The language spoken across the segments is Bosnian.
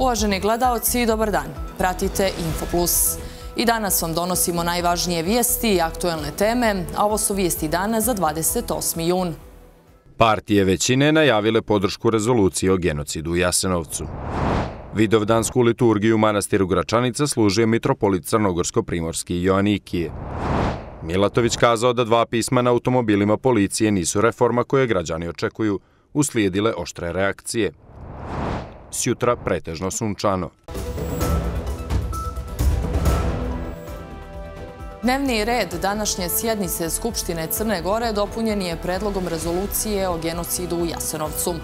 Uvaženi gledalci, dobar dan. Pratite Infoplus. I danas vam donosimo najvažnije vijesti i aktuelne teme, a ovo su vijesti dana za 28. jun. Partije većine najavile podršku rezolucije o genocidu u Jasenovcu. Vidovdansku liturgiju manastiru Gračanica služuje mitropolit Crnogorsko-Primorski Joannikije. Milatović kazao da dva pisma na automobilima policije nisu reforma koje građani očekuju, uslijedile oštre reakcije. Sjutra pretežno sunčano. Dnevni red današnje sjednice Skupštine Crne Gore dopunjen je predlogom rezolucije o genocidu u Jasenovcu.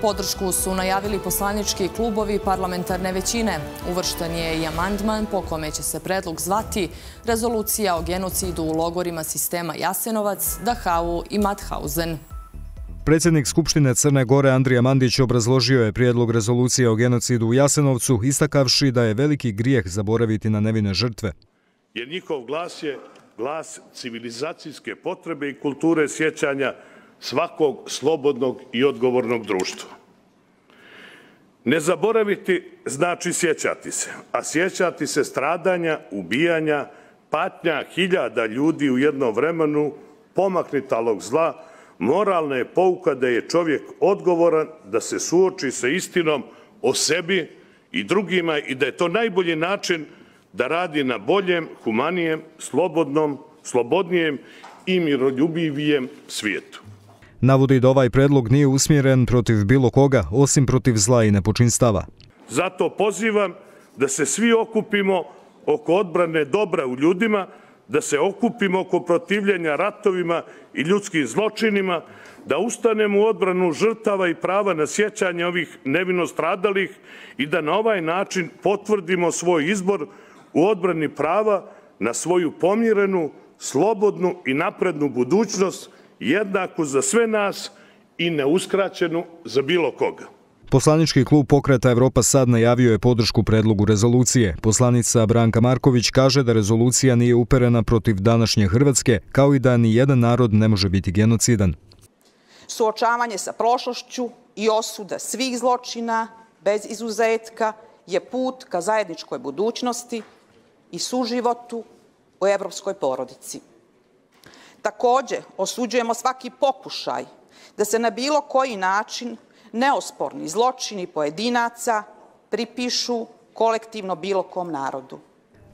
Podršku su najavili poslanički klubovi parlamentarne većine. Uvršten je i amandman po kome će se predlog zvati rezolucija o genocidu u logorima sistema Jasenovac, Dachau i Mauthausen. Predsjednik Skupštine Crne Gore Andrija Mandić obrazložio je prijedlog rezolucije o genocidu u Jasenovcu, istakavši da je veliki grijeh zaboraviti na nevine žrtve. Jer njihov glas je glas civilizacijske potrebe i kulture sjećanja svakog slobodnog i odgovornog društva. Ne zaboraviti znači sjećati se, a sjećati se stradanja, ubijanja, patnja hiljada ljudi u jednom vremenu, pomaknitalog zla, moralna je pouka da je čovjek odgovoran da se suoči sa istinom o sebi i drugima i da je to najbolji način da radi na boljem, humanijem, slobodnom, slobodnijem i miroljubivijem svijetu. Navodi da ovaj predlog nije usmjeren protiv bilo koga, osim protiv zla i nepočinstava. Zato pozivam da se svi okupimo oko odbrane dobra u ljudima, da se okupimo oko protivljenja ratovima i ljudskim zločinima, da ustanemo u odbranu žrtava i prava na sjećanje ovih nevino stradalih i da na ovaj način potvrdimo svoj izbor u odbrani prava na svoju pomirenu, slobodnu i naprednu budućnost jednaku za sve nas i neuskraćenu za bilo koga. Poslanički klub Pokreta Evropa sad najavio je podršku predlogu rezolucije. Poslanica Branka Marković kaže da rezolucija nije uperena protiv današnje Hrvatske, kao i da ni jedan narod ne može biti genocidan. Suočavanje sa prošlošću i osuda svih zločina, bez izuzetka, je put ka zajedničkoj budućnosti i suživotu u evropskoj porodici. Također, osuđujemo svaki pokušaj da se na bilo koji način neosporni zločini pojedinaca pripišu kolektivno bilo kom narodu.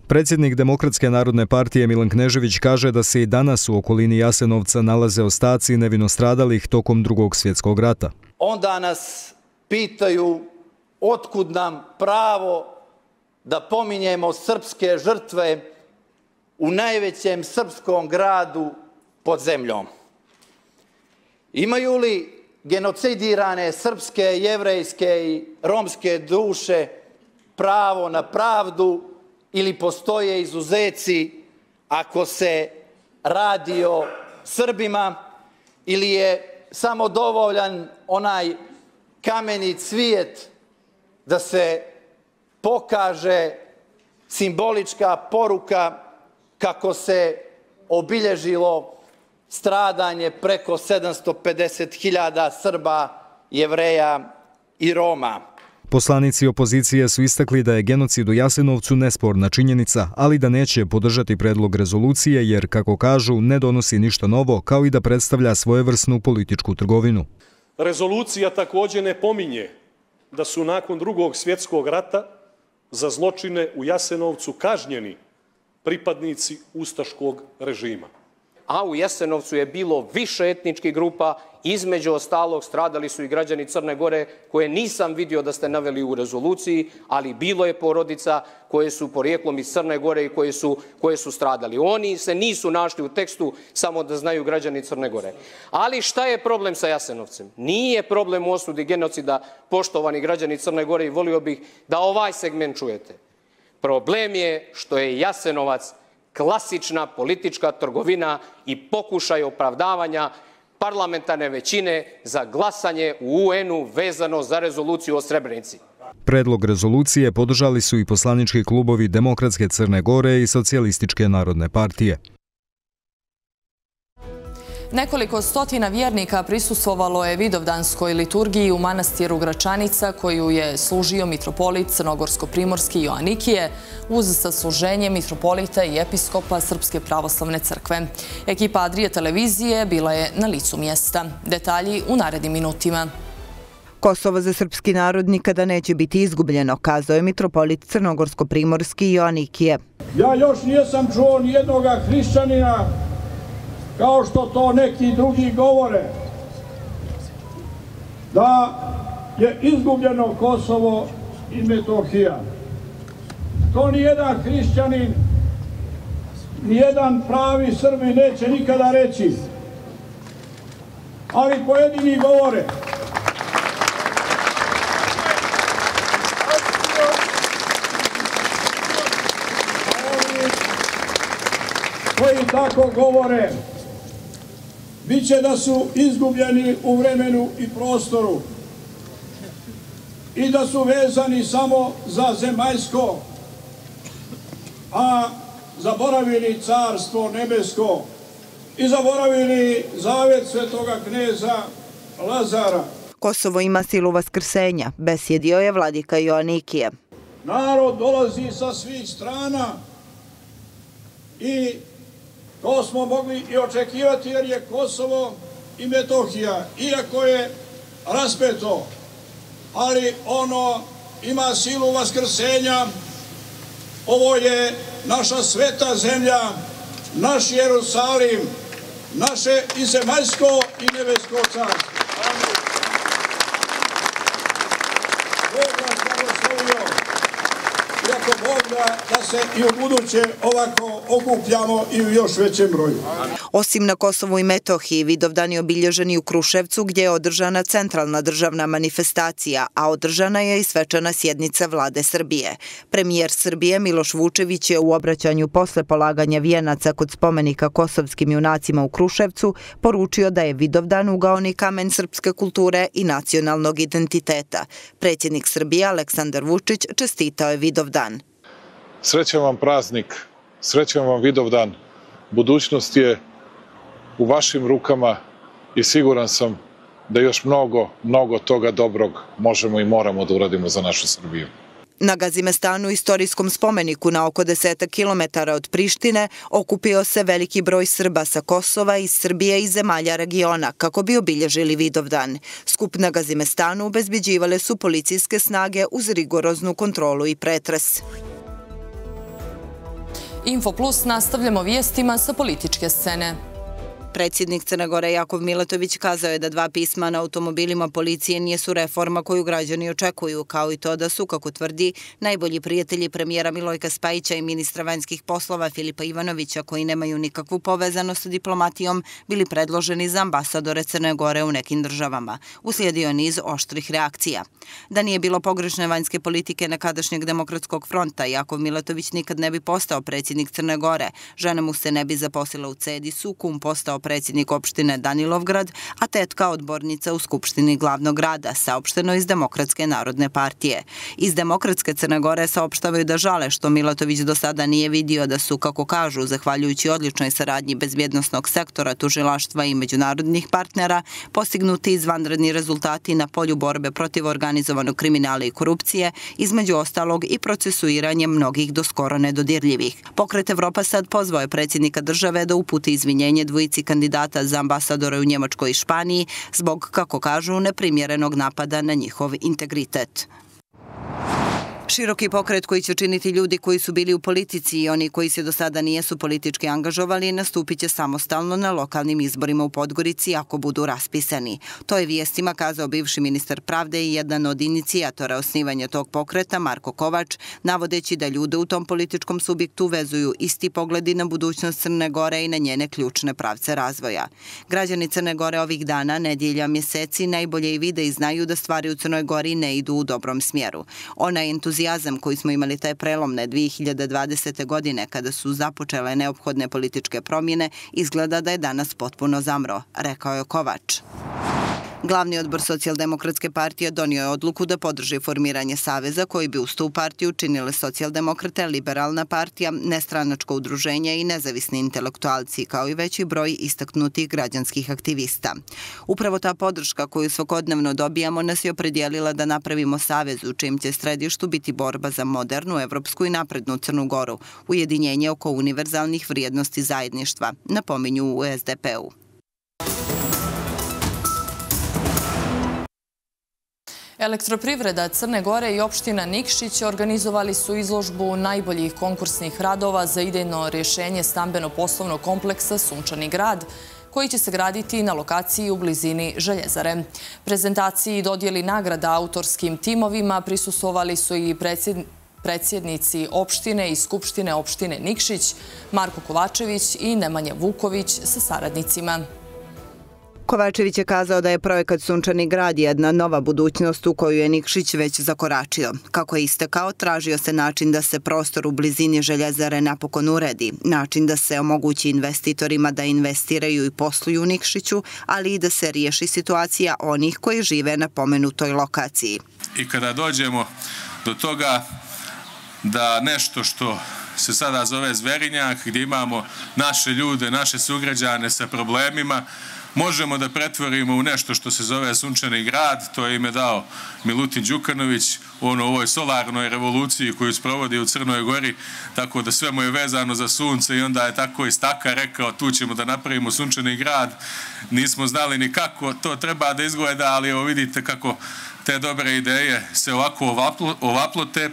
Predsjednik Demokratske narodne partije Milan Knežević kaže da se i danas u okolini Jasenovca nalaze ostaci nevinostradalih tokom drugog svjetskog rata. Onda nas pitaju otkud nam pravo da pominjemo srpske žrtve u najvećem srpskom gradu pod zemljom. Imaju li genocidirane srpske, jevrejske i romske duše pravo na pravdu ili postoje izuzeci ako se radi o Srbima ili je samo dovoljan onaj kameni cvijet da se pokaže simbolička poruka kako se obilježilo stradanje preko 750.000 Srba, Jevreja i Roma. Poslanici opozicije su istakli da je genocid u Jasenovcu nesporna činjenica, ali da neće podržati predlog rezolucije jer, kako kažu, ne donosi ništa novo, kao i da predstavlja svojevrsnu političku trgovinu. Rezolucija također ne pominje da su nakon drugog svjetskog rata za zločine u Jasenovcu kažnjeni pripadnici ustaškog režima a u Jesenovcu je bilo više etničkih grupa, između ostalog stradali su i građani Crne Gore, koje nisam vidio da ste naveli u rezoluciji, ali bilo je porodica koje su porijeklom iz Crne Gore i koje su, koje su stradali. Oni se nisu našli u tekstu samo da znaju građani Crne Gore. Ali šta je problem sa Jasenovcem? Nije problem u osudi genocida poštovani građani Crne Gore i volio bih da ovaj segment čujete. Problem je što je Jasenovac klasična politička trgovina i pokušaj opravdavanja parlamentarne većine za glasanje u UN-u vezano za rezoluciju o Srebrenici. Predlog rezolucije podržali su i poslanički klubovi Demokratske Crne Gore i Socijalističke narodne partije. Nekoliko stotina vjernika prisustvovalo je vidovdanskoj liturgiji u manastiru Gračanica koju je služio mitropolit Crnogorsko-Primorski Joannikije uz sasluženje mitropolita i episkopa Srpske pravoslavne crkve. Ekipa Adrije televizije bila je na licu mjesta. Detalji u narednim minutima. Kosovo za srpski narod nikada neće biti izgubljeno, kazao je mitropolit Crnogorsko-Primorski Joannikije. Ja još nijesam čuo nijednoga hrišćanina kao što to neki drugi govore, da je izgubljeno Kosovo i Metohija. To nijedan hrišćanin, nijedan pravi Srbi neće nikada reći. Ali pojedini govore. koji tako govore, bit će da su izgubljeni u vremenu i prostoru i da su vezani samo za zemaljsko, a zaboravili carstvo nebesko i zaboravili zavet svetoga kneza Lazara. Kosovo ima silu vaskrsenja, besjedio je vladika Joannikije. Narod dolazi sa svih strana i To smo mogli i očekivati jer je Kosovo i Metohija, iako je raspeto, ali ono ima silu vaskrsenja, ovo je naša sveta zemlja, naš Jerusalim, naše i zemaljsko i nebesko carstvo. da se i u buduće ovako okupljamo i u još većem broju. Osim na Kosovu i Metohiji, Vidovdan je obilježen i u Kruševcu gdje je održana centralna državna manifestacija, a održana je i svečana sjednica vlade Srbije. Premijer Srbije Miloš Vučević je u obraćanju posle polaganja vijenaca kod spomenika kosovskim junacima u Kruševcu poručio da je Vidovdan ugaoni kamen srpske kulture i nacionalnog identiteta. Predsjednik Srbije Aleksandar Vučić čestitao je Vidovdan. Srećan vam praznik, srećan vam Vidovdan. Budućnost je u vašim rukama i siguran sam da još mnogo, mnogo toga dobrog možemo i moramo da uradimo za našu Srbiju. Na Gazimestanu, istorijskom spomeniku na oko deseta kilometara od Prištine, okupio se veliki broj Srba sa Kosova iz Srbije i zemalja regiona kako bi obilježili Vidovdan. Skup na Gazimestanu ubezbeđivale su policijske snage uz rigoroznu kontrolu i pretres. Info Plus nastavljamo vijestima sa političke scene. Predsjednik Crne Gore Jakov Miletović kazao je da dva pisma na automobilima policije nijesu reforma koju građani očekuju, kao i to da su, kako tvrdi, najbolji prijatelji premijera Milojka Spajića i ministra vanjskih poslova Filipa Ivanovića, koji nemaju nikakvu povezanost s diplomatijom, bili predloženi za ambasadore Crne Gore u nekim državama. Uslijedio niz oštrih reakcija. Da nije bilo pogrešne vanjske politike nekadašnjeg demokratskog fronta, Jakov Miletović nikad ne bi postao predsjednik Crne Gore, žena mu se ne bi zaposlila u Cedisu, kum postao predsjednik opštine Danilovgrad, a tetka odbornica u Skupštini glavnog grada, saopšteno iz Demokratske narodne partije. Iz Demokratske Crne Gore saopštavaju da žale što Milatović do sada nije vidio da su, kako kažu, zahvaljujući odličnoj saradnji bezbjednostnog sektora, tužilaštva i međunarodnih partnera, postignuti izvanredni rezultati na polju borbe protiv organizovanog kriminala i korupcije, između ostalog i procesuiranje mnogih do skoro nedodirljivih. Pokret Evropa sad pozvao je predsjednika države da uputi izvinjenje dvojici kandidata kandidata za ambasadore u Njemačkoj i Španiji zbog, kako kažu, neprimjerenog napada na njihov integritet. Široki pokret koji će činiti ljudi koji su bili u politici i oni koji se do sada nijesu politički angažovali nastupit će samostalno na lokalnim izborima u Podgorici ako budu raspisani. To je vijestima kazao bivši ministar pravde i jedan od inicijatora osnivanja tog pokreta, Marko Kovač, navodeći da ljude u tom političkom subjektu vezuju isti pogledi na budućnost Crne Gore i na njene ključne pravce razvoja. Građani Crne Gore ovih dana, nedjelja, mjeseci najbolje i vide i znaju da stvari u Crnoj Gori ne idu u dobrom smjeru. Ona je entuzijazma entuzijazam koji smo imali taj prelomne 2020. godine kada su započele neophodne političke promjene izgleda da je danas potpuno zamro, rekao je Kovač. Glavni odbor socijaldemokratske partije donio je odluku da podrži formiranje Saveza koji bi uz tu partiju činile socijaldemokrate, liberalna partija, nestranačko udruženje i nezavisni intelektualci, kao i veći broj istaknutih građanskih aktivista. Upravo ta podrška koju svakodnevno dobijamo nas je opredijelila da napravimo Savez u čim će središtu biti borba za modernu, evropsku i naprednu Crnu Goru, ujedinjenje oko univerzalnih vrijednosti zajedništva, napominju u SDP-u. Elektroprivreda Crne Gore i opština Nikšić organizovali su izložbu najboljih konkursnih radova za idejno rješenje stambeno-poslovnog kompleksa Sunčani grad, koji će se graditi na lokaciji u blizini Željezare. Prezentaciji dodijeli nagrada autorskim timovima prisusovali su i predsjednici opštine i skupštine opštine Nikšić, Marko Kovačević i Nemanja Vuković sa saradnicima. Kovačević je kazao da je projekat Sunčani grad jedna nova budućnost u koju je Nikšić već zakoračio. Kako je istekao, tražio se način da se prostor u blizini željezare napokon uredi, način da se omogući investitorima da investiraju i posluju u Nikšiću, ali i da se riješi situacija onih koji žive na pomenutoj lokaciji. I kada dođemo do toga da nešto što se sada zove Zverinjak, gdje imamo naše ljude, naše sugrađane sa problemima, možemo da pretvorimo u nešto što se zove Sunčani grad, to je ime dao Milutin Đukanović u ono, ovoj solarnoj revoluciji koju sprovodi u Crnoj gori, tako da sve mu je vezano za sunce i onda je tako iz taka rekao tu ćemo da napravimo Sunčani grad. Nismo znali ni kako to treba da izgleda, ali evo vidite kako te dobre ideje se ovako ovaplote,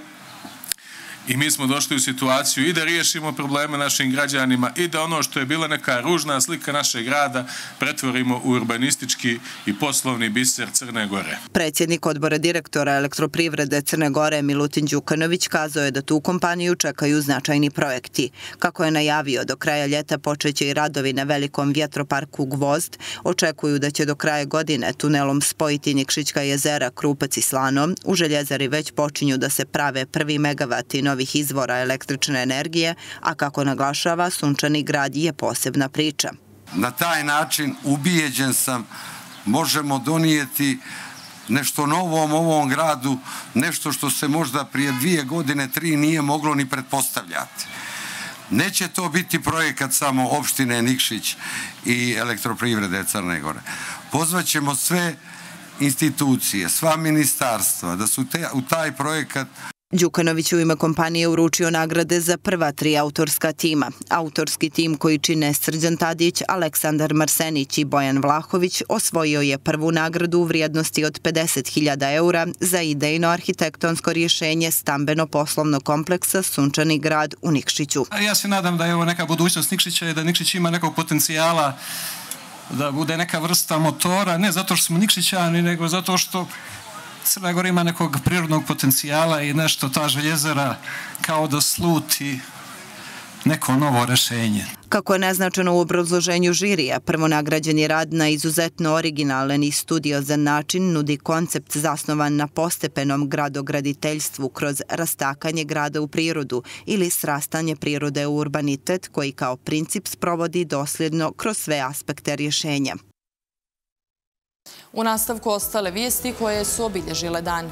I mi smo došli u situaciju i da riješimo probleme našim građanima i da ono što je bila neka ružna slika našeg grada pretvorimo u urbanistički i poslovni biser Crne Gore. Predsjednik odbora direktora elektroprivrede Crne Gore Milutin Đukanović kazao je da tu kompaniju čekaju značajni projekti. Kako je najavio, do kraja ljeta počeće i radovi na velikom vjetroparku Gvozd, očekuju da će do kraja godine tunelom spojiti Nikšićka jezera Krupac i Slano. U željezari već počinju da se prave prvi megavati novi novih izvora električne energije, a kako naglašava, Sunčani grad je posebna priča. Na taj način ubijeđen sam možemo donijeti nešto novo u ovom gradu, nešto što se možda prije dvije godine, tri nije moglo ni pretpostavljati. Neće to biti projekat samo opštine Nikšić i elektroprivrede Crne Gore. Pozvaćemo sve institucije, sva ministarstva da su te, u taj projekat Đukanović u ime kompanije uručio nagrade za prva tri autorska tima. Autorski tim koji čine Srđan Tadić, Aleksandar Marsenić i Bojan Vlahović osvojio je prvu nagradu u vrijednosti od 50.000 eura za idejno arhitektonsko rješenje stambeno-poslovnog kompleksa Sunčani grad u Nikšiću. Ja se nadam da je ovo neka budućnost Nikšića i da Nikšić ima nekog potencijala da bude neka vrsta motora, ne zato što smo Nikšićani, nego zato što Crna Gora ima nekog prirodnog potencijala i nešto ta željezara kao da sluti neko novo rešenje. Kako je naznačeno u obrazloženju žirija, prvonagrađeni rad na izuzetno originalan i studiozan način nudi koncept zasnovan na postepenom gradograditeljstvu kroz rastakanje grada u prirodu ili srastanje prirode u urbanitet koji kao princip sprovodi dosljedno kroz sve aspekte rješenja. U nastavku ostale vijesti koje su obilježile dan.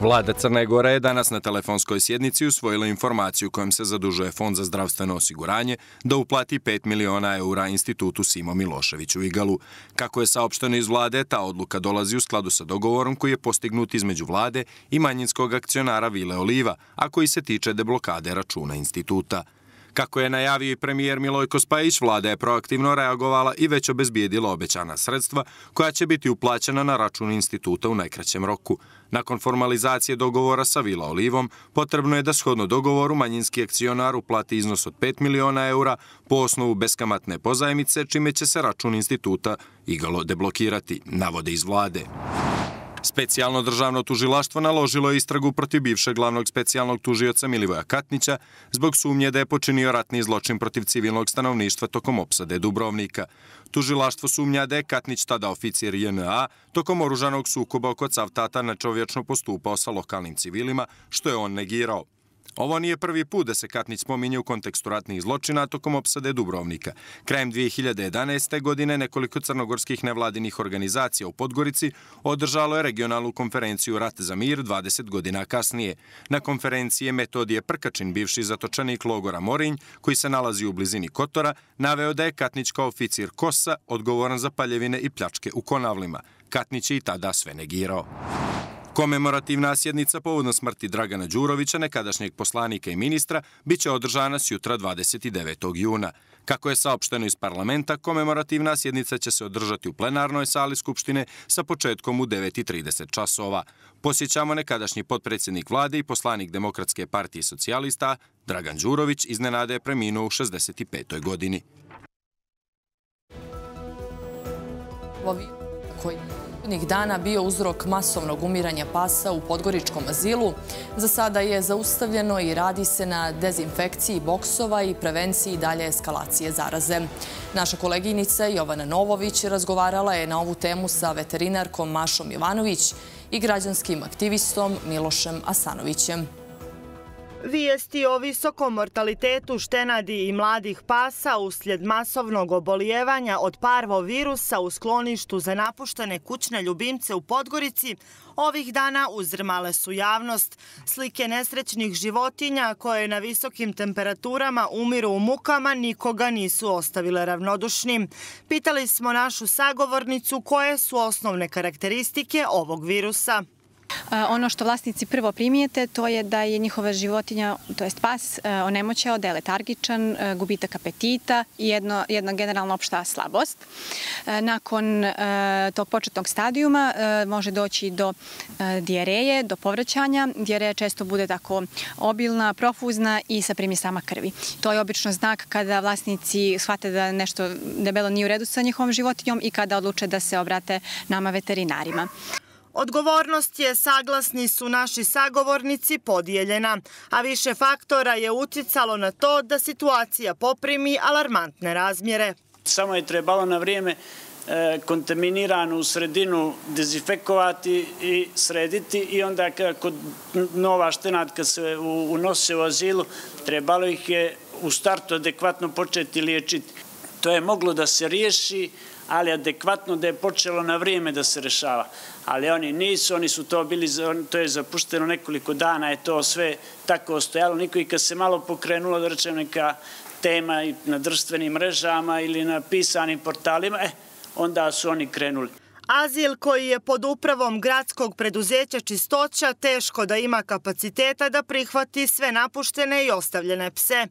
Vlada Crne Gore je danas na telefonskoj sjednici usvojila informaciju kojom se zadužuje Fond za zdravstveno osiguranje da uplati 5 miliona eura institutu Simo Milošević u Igalu. Kako je saopšteno iz vlade, ta odluka dolazi u skladu sa dogovorom koji je postignut između vlade i manjinskog akcionara Vile Oliva, a koji se tiče deblokade računa instituta. Kako je najavio i premijer Milojko Spajić, vlada je proaktivno reagovala i već obezbijedila obećana sredstva koja će biti uplaćena na račun instituta u najkraćem roku. Nakon formalizacije dogovora sa Vila Olivom, potrebno je da shodno dogovoru manjinski akcionar uplati iznos od 5 miliona eura po osnovu beskamatne pozajmice, čime će se račun instituta igalo deblokirati, navode iz vlade. Specijalno državno tužilaštvo naložilo je istragu protiv bivšeg glavnog specijalnog tužioca Milivoja Katnića zbog sumnje da je počinio ratni zločin protiv civilnog stanovništva tokom opsade Dubrovnika. Tužilaštvo sumnja da je Katnić tada oficir JNA tokom oružanog sukoba oko Cavtata nečovječno postupao sa lokalnim civilima, što je on negirao. Ovo nije prvi put da se Katnić spominje u kontekstu ratnih zločina tokom opsade Dubrovnika. Krajem 2011. godine nekoliko crnogorskih nevladinih organizacija u Podgorici održalo je regionalnu konferenciju Rat za mir 20 godina kasnije. Na konferenciji je Metodije Prkačin, bivši zatočenik logora Morinj, koji se nalazi u blizini Kotora, naveo da je Katnić kao oficir Kosa odgovoran za paljevine i pljačke u Konavlima. Katnić je i tada sve negirao. Komemorativna sjednica povodno smrti Dragana Đurovića, nekadašnjeg poslanika i ministra, bit će održana s jutra 29. juna. Kako je saopšteno iz parlamenta, komemorativna sjednica će se održati u plenarnoj sali Skupštine sa početkom u 9.30 časova. Posjećamo nekadašnji potpredsjednik vlade i poslanik Demokratske partije socijalista, Dragan Đurović, iznenade je preminuo u 65. godini. Koji prethodnih dana bio uzrok masovnog umiranja pasa u Podgoričkom azilu. Za sada je zaustavljeno i radi se na dezinfekciji boksova i prevenciji dalje eskalacije zaraze. Naša koleginica Jovana Novović razgovarala je na ovu temu sa veterinarkom Mašom Jovanović i građanskim aktivistom Milošem Asanovićem. Vijesti o visokom mortalitetu štenadi i mladih pasa uslijed masovnog obolijevanja od parvovirusa u skloništu za napuštene kućne ljubimce u Podgorici ovih dana uzrmale su javnost. Slike nesrećnih životinja koje na visokim temperaturama umiru u mukama nikoga nisu ostavile ravnodušnim. Pitali smo našu sagovornicu koje su osnovne karakteristike ovog virusa. Ono što vlasnici prvo primijete to je da je njihova životinja, to jest pas, e, onemoćao, da je letargičan, e, gubitak apetita i jedno, jedna generalna opšta slabost. E, nakon tog početnog stadijuma može doći do dijereje, do povraćanja. Dijereja često bude tako obilna, profuzna i sa primisama krvi. To je obično znak kada vlasnici shvate da nešto debelo nije u redu sa njihovom životinjom i kada odluče da se obrate nama veterinarima. Odgovornost je, saglasni su naši sagovornici, podijeljena, a više faktora je uticalo na to da situacija poprimi alarmantne razmjere. Samo je trebalo na vrijeme e, kontaminiranu sredinu dezinfekovati i srediti i onda kod nova štenatka se unose u azilu, trebalo ih je u startu adekvatno početi liječiti. To je moglo da se riješi, ali adekvatno da je počelo na vrijeme da se rešava. Ali oni nisu, oni su to bili, to je zapušteno nekoliko dana, je to sve tako ostojalo. Niko i kad se malo pokrenulo, da rečem neka tema na drstvenim mrežama ili na pisanim portalima, eh, onda su oni krenuli. Azil koji je pod upravom gradskog preduzeća čistoća teško da ima kapaciteta da prihvati sve napuštene i ostavljene pse.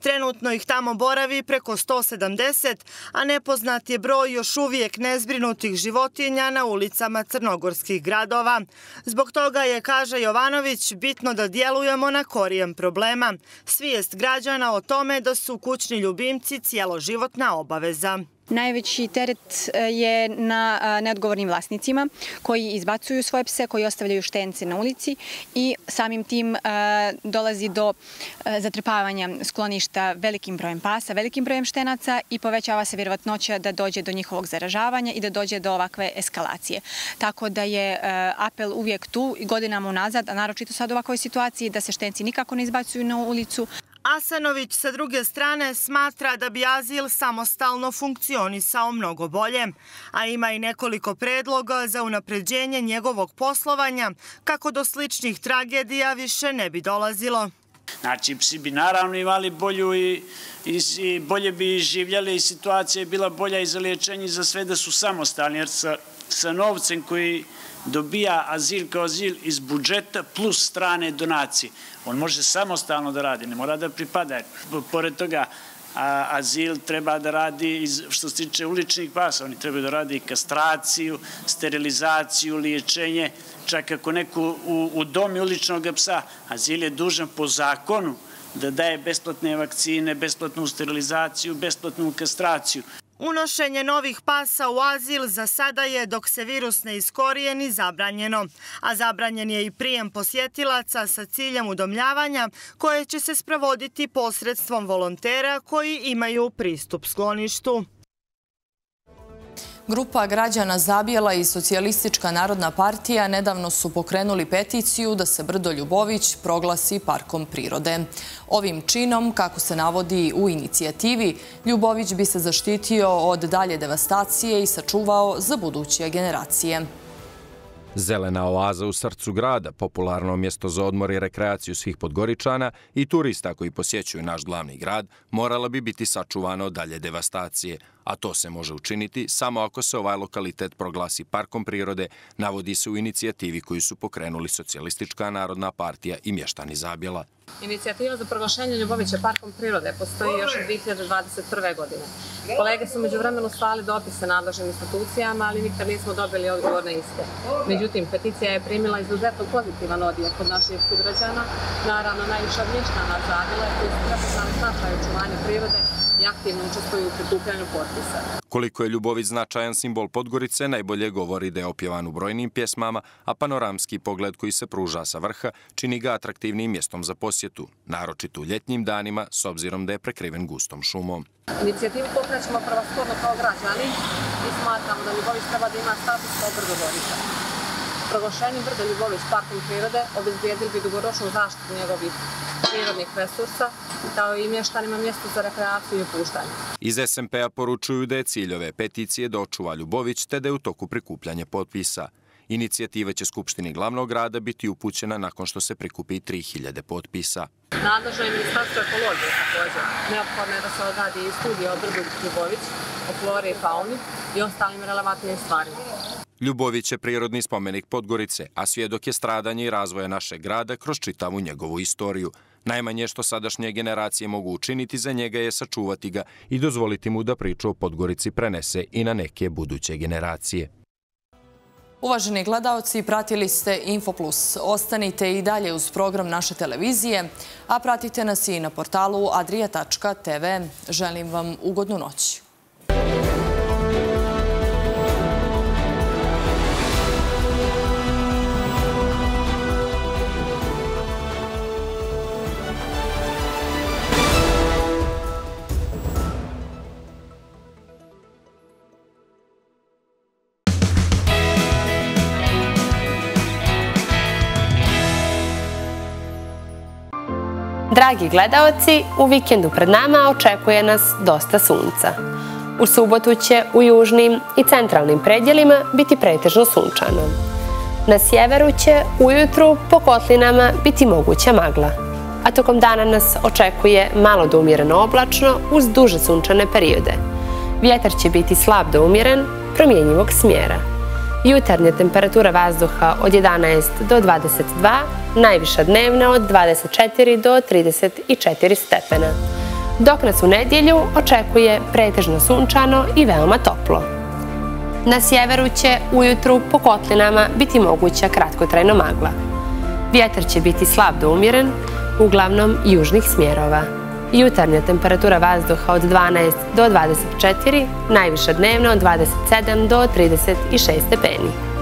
Trenutno ih tamo boravi preko 170, a nepoznat je broj još uvijek nezbrinutih životinja na ulicama crnogorskih gradova. Zbog toga je, kaže Jovanović, bitno da djelujemo na korijem problema. Svijest građana o tome da su kućni ljubimci cijeloživotna obaveza. Najveći teret e, je na e, neodgovornim vlasnicima koji izbacuju svoje pse, koji ostavljaju štence na ulici i samim tim e, dolazi do zatrpavanja skloništa velikim brojem pasa, velikim brojem štenaca i povećava se vjerovatnoća da dođe do njihovog zaražavanja i da dođe do ovakve eskalacije. Tako da je eh, apel uvijek tu i godinama unazad, a naročito sad u ovakvoj situaciji, da se štenci nikako ne izbacuju na ulicu, Asanović sa druge strane smatra da bi azil samostalno funkcionisao mnogo bolje, a ima i nekoliko predloga za unapređenje njegovog poslovanja kako do sličnih tragedija više ne bi dolazilo. Znači, psi bi naravno imali bolju i, i, i bolje bi življali i situacija je bila bolja i za liječenje i za sve da su samostalni, jer sa, sa novcem koji dobija azil kao azil iz budžeta plus strane donacije. On može samostalno da radi, ne mora da pripada. Pored toga, azil treba da radi, što se tiče uličnih pasa, oni treba da radi kastraciju, sterilizaciju, liječenje, čak ako neko u, u domi uličnog psa, azil je dužan po zakonu da daje besplatne vakcine, besplatnu sterilizaciju, besplatnu kastraciju. Unošenje novih pasa u azil za sada je, dok se virus ne iskorijeni, zabranjeno. A zabranjen je i prijem posjetilaca sa ciljem udomljavanja koje će se sprovoditi posredstvom volontera koji imaju pristup skloništu. Grupa građana Zabijela i Socijalistička narodna partija nedavno su pokrenuli peticiju da se Brdo Ljubović proglasi parkom prirode. Ovim činom, kako se navodi u inicijativi, Ljubović bi se zaštitio od dalje devastacije i sačuvao za buduće generacije. Zelena oaza u srcu grada, popularno mjesto za odmor i rekreaciju svih podgoričana i turista koji posjećuju naš glavni grad, morala bi biti sačuvana od dalje devastacije, a to se može učiniti samo ako se ovaj lokalitet proglasi parkom prirode, navodi se u inicijativi koju su pokrenuli Socialistička narodna partija i mještani Zabjela. Inicijativa za proglašenje Ljubovića parkom prirode postoji još od 2021. godine. Kolege su među vremenu slali dopise nadležnim institucijama, ali nikad nismo dobili odgovor na iste. Međutim, peticija je primila izuzetno pozitivan odijek kod naših sugrađana, naravno najviše od mještana Zabjela koji su prepoznali značaj očuvanja prirode i aktivno učestvuju u prikupljanju potpisa. Koliko je Ljubović značajan simbol Podgorice, najbolje govori da je opjevan u brojnim pjesmama, a panoramski pogled koji se pruža sa vrha čini ga atraktivnim mjestom za posjetu, naročito u ljetnjim danima, s obzirom da je prekriven gustom šumom. Inicijativu pokrećemo prvostvorno kao građani i smatramo da Ljubović treba da ima status kao brdo. Proglašenjem brda Ljubović parkom prirode obezbijedili bi dugoročnu zaštitu njegovih prirodnih resursa, kao i mještanima mjesto za rekreaciju i opuštanje. Iz SMP-a poručuju da je ciljove peticije da očuva Ljubović, te da je u toku prikupljanje potpisa. Inicijativa će Skupštini glavnog grada biti upućena nakon što se prikupi 3000 potpisa. Nadležno je Ministarstvo ekologije također. Neophodno je da se odradi i studija o Brdu Ljubović, o flori i fauni i ostalim relevantnim stvarima. Ljubović je prirodni spomenik Podgorice, a svjedok je stradanje i razvoja našeg grada kroz čitavu njegovu istoriju. Najmanje što sadašnje generacije mogu učiniti za njega je sačuvati ga i dozvoliti mu da priču o Podgorici prenese i na neke buduće generacije. Uvaženi gledalci, pratili ste Infoplus. Ostanite i dalje uz program naše televizije, a pratite nas i na portalu adria.tv. Želim vam ugodnu noć. Dragi gledaoci, u vikendu pred nama očekuje nas dosta sunca. U subotu će u južnim i centralnim predjelima biti pretežno sunčano. Na sjeveru će ujutru po kotlinama biti moguća magla, a tokom dana nas očekuje malo do umjereno oblačno uz duže sunčane periode. Vjetar će biti slab do umjeren, promjenjivog smjera. Jutarnja temperatura vazduha od 11 do 22, najviša dnevna od 24 do 34 stepena. Dok nas u nedjelju očekuje pretežno sunčano i veoma toplo. Na sjeveru će ujutru po kotlinama biti moguća kratkotrajno magla. Vjetar će biti slab do umjeren, uglavnom južnih smjerova. Jutarnja temperatura vazduha od 12 do 24, najviša dnevna od 27 do 36 stepeni.